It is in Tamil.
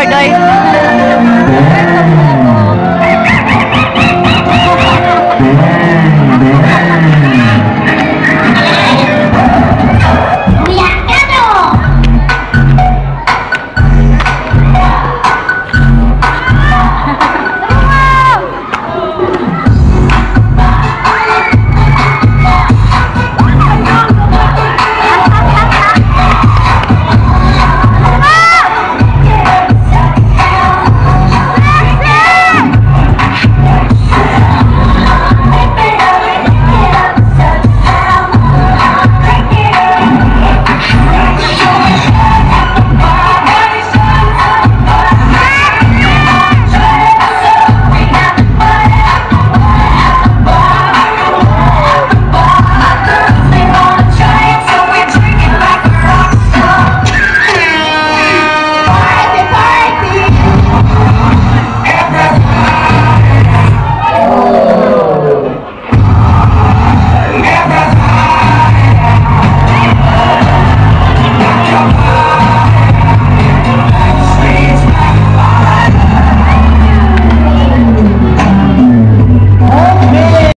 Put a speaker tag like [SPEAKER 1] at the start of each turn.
[SPEAKER 1] Friday